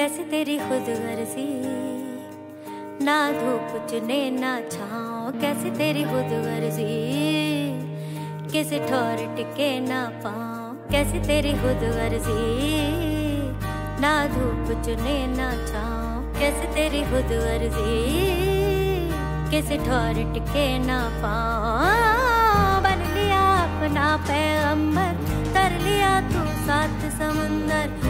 कैसे तेरी खुद गर्जी? ना धूप चुने, ना छाओ कैसे तेरी खुद गर्जी? किसे ठोर टिके, ना पाओ कैसे तेरी खुद गर्जी? ना धूप चुने, ना छाओ कैसे तेरी खुद गर्जी? किसे ठोर टिके, ना पाओ बन लिया अपना पैगंबर तर लिया तू सात समंदर।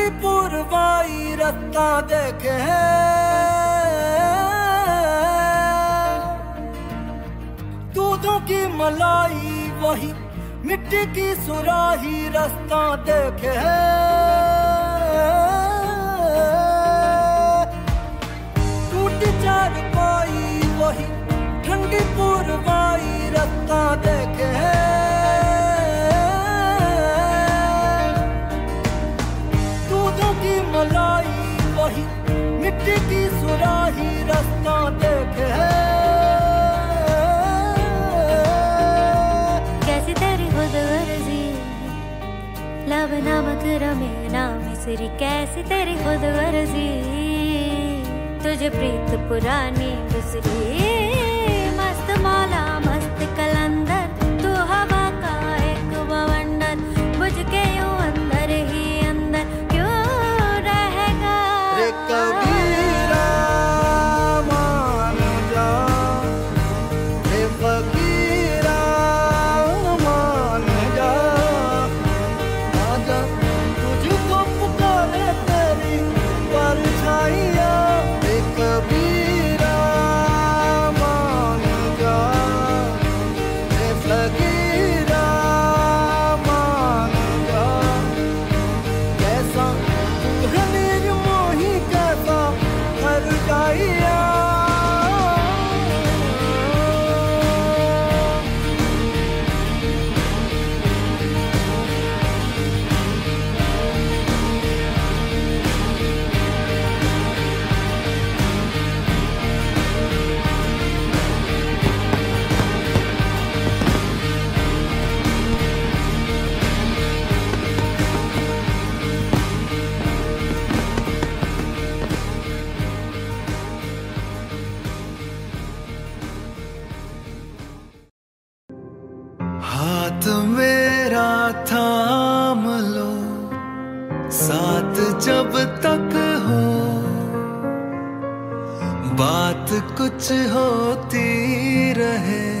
ठंडी पुरवाई रत्ता देखे दूधों की मलाई, वही मिट्टी की सुराही, रास्ता देखे टूट चार पाई वही ठंडी पुरवाई रत्ता देखे ना मिसरी कैसी तेरी खुद गर्जी तुझे प्रीत पुरानी बिसरी हाथ मेरा थाम लो। साथ जब तक हो। बात कुछ होती रहे।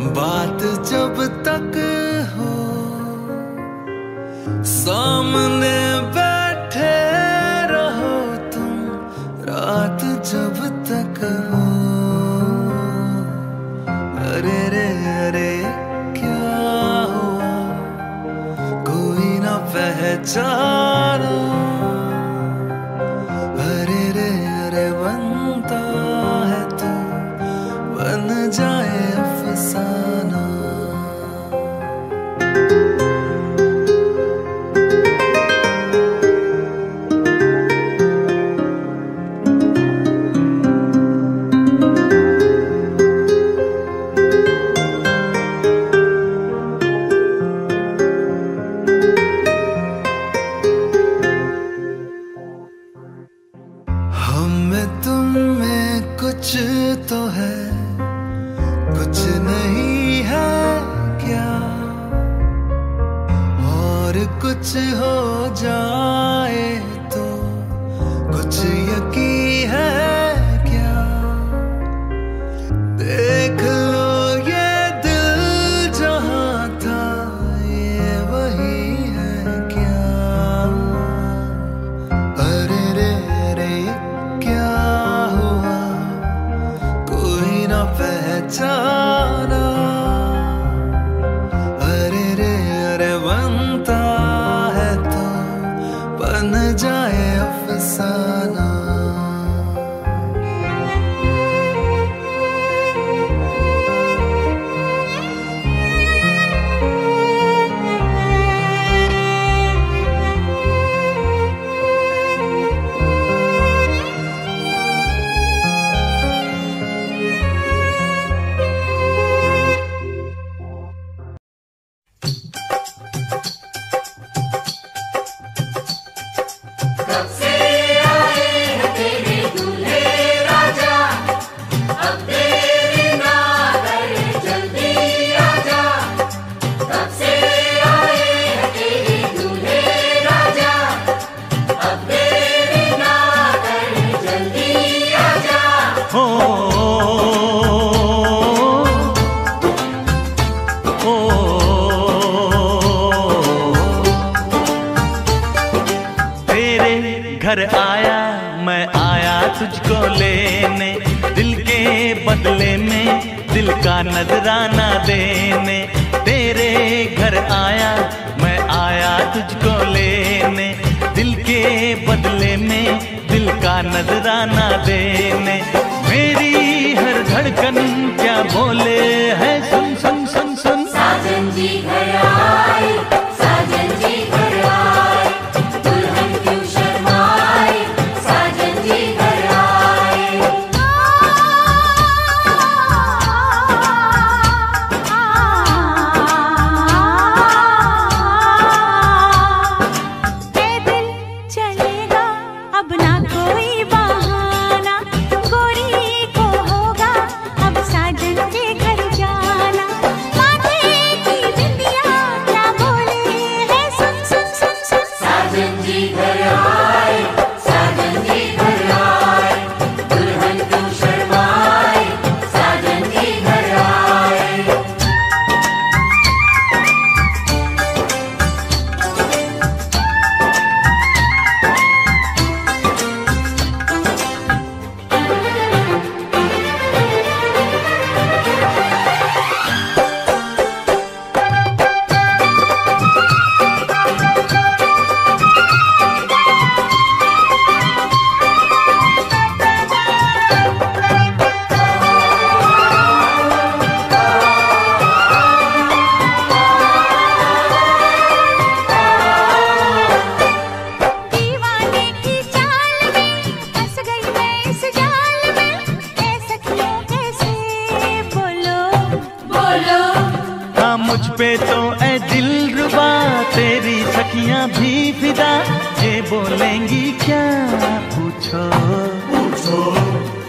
बात जब तक हो। सामने नजराना देने, तेरे घर आया, मैं आया तुझको लेने। दिल के बदले में दिल का नजराना देने। मेरी हर धड़कन फिदा ये बोलेंगी क्या पूछो? पूछो।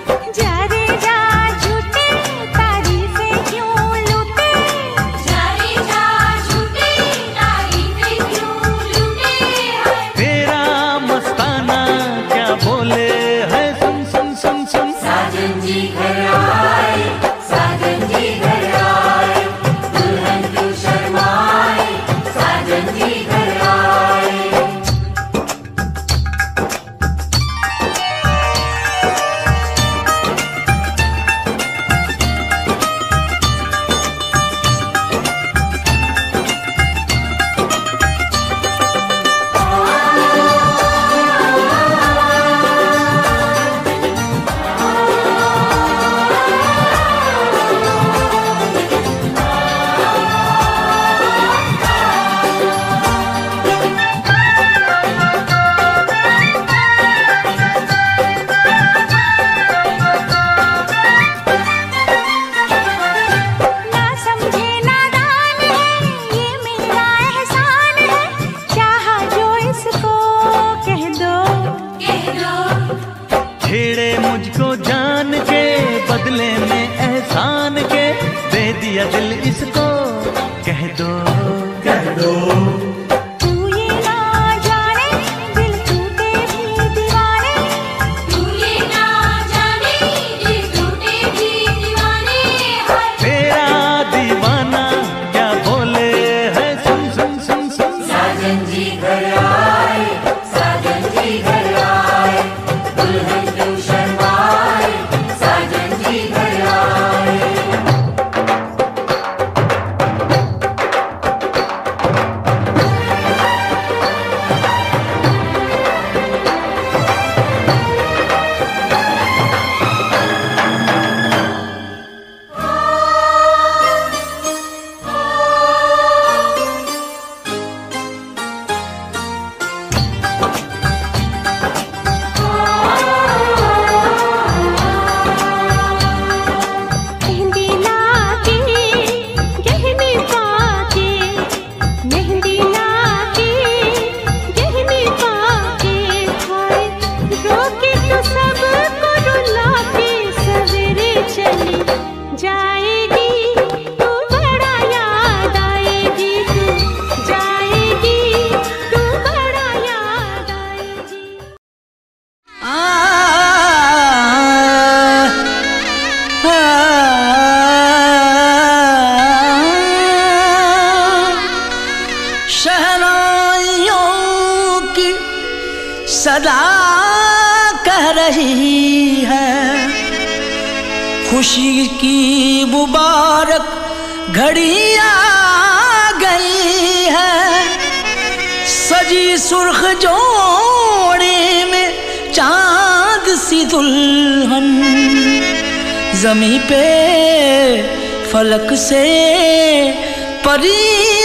सी दुल्हन जमी पे फलक से परी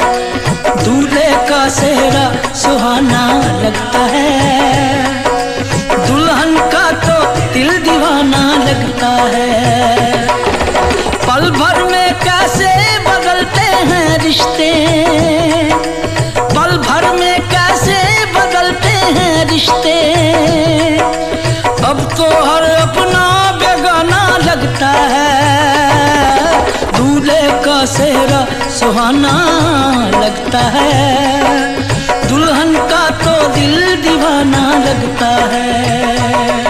सुहाना लगता है। दुल्हन का तो दिल दीवाना लगता है।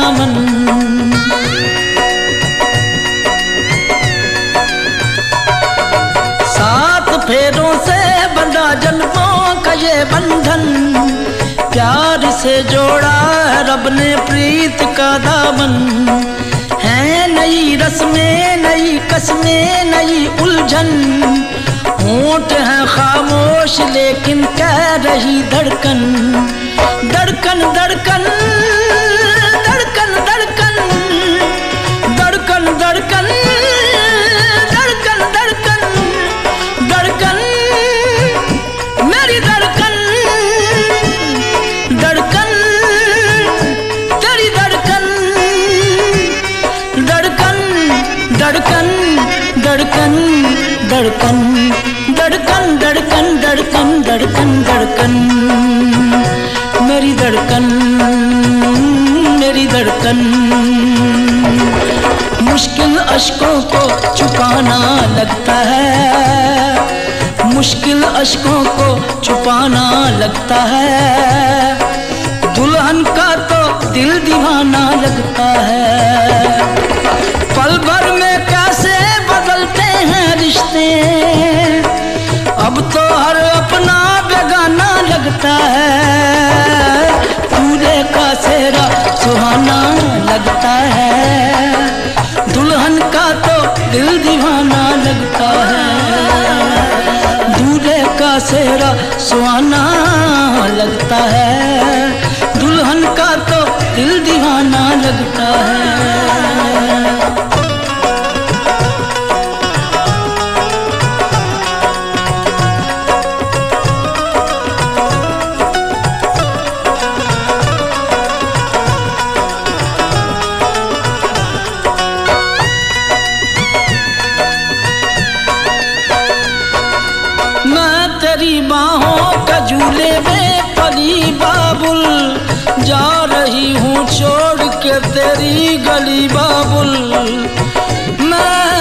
रामन। सात फेरों से बंधा जन्मों का ये बंधन, प्यार से जोड़ा रब ने प्रीत का दामन। है नई रस्में, नई कस्में, नई उलझन। ऊट है खामोश, लेकिन कह रही धड़कन। धड़कन धड़कन अशकों को छुपाना लगता है। मुश्किल अशकों को छुपाना लगता है। दुल्हन का तो दिल दीवाना लगता है। पल भर में कैसे बदलते हैं रिश्ते। अब तो हर अपना बेगाना लगता है। पूरे का सेहरा सुहाना लगता है। सेहरा सुहाना लगता है। में बाबुल जा रही हूँ छोड़ के तेरी गली बाबुल। मैं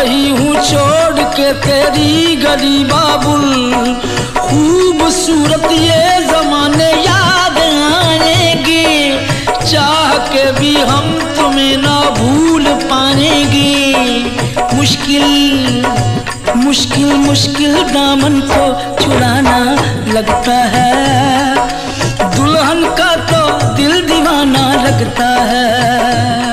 रही हूँ छोड़ के तेरी गली बाबुल। खूबसूरत ये जमाने याद आएँगे। चाह के भी हम तुम्हें ना भूल पाएँगे। मुश्किल मुश्किल मुश्किल दामन को छुड़ाना लगता है। दुल्हन का तो दिल दीवाना लगता है।